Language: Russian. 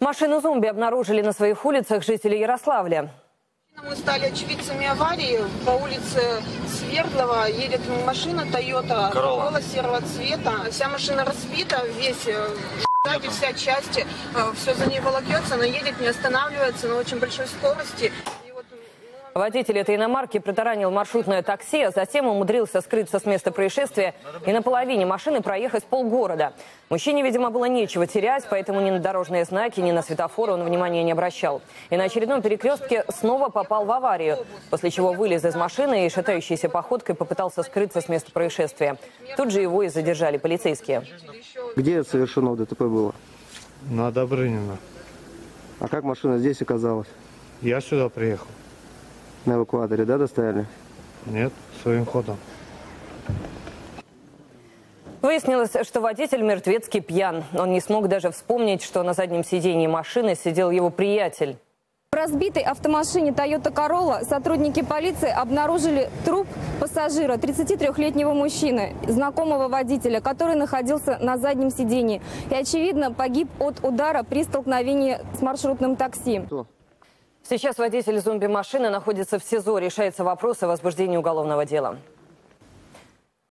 Машину зомби обнаружили на своих улицах жители Ярославля. Мы стали очевидцами аварии. По улице Свердлова едет машина Toyota Corolla. Серого цвета. Вся машина разбита, весь э, сзади вся части, все за ней волокется, она едет, не останавливается на очень большой скорости. Водитель этой иномарки протаранил маршрутное такси, а затем умудрился скрыться с места происшествия и на половине машины проехать полгорода. Мужчине, видимо, было нечего терять, поэтому ни на дорожные знаки, ни на светофоры он внимания не обращал. И на очередном перекрестке снова попал в аварию, после чего вылез из машины и шатающейся походкой попытался скрыться с места происшествия. Тут же его и задержали полицейские. Где совершено ДТП было? На Добрынина. А как машина здесь оказалась? Я сюда приехал. На эвакуаторе, да, доставили? Нет, своим ходом. Выяснилось, что водитель мертвецкий пьян. Он не смог даже вспомнить, что на заднем сидении машины сидел его приятель. В разбитой автомашине Toyota Corolla сотрудники полиции обнаружили труп пассажира, 33-летнего мужчины, знакомого водителя, который находился на заднем сидении. И, очевидно, погиб от удара при столкновении с маршрутным такси. Сейчас водитель зомби-машины находится в СИЗО. Решается вопрос о возбуждении уголовного дела.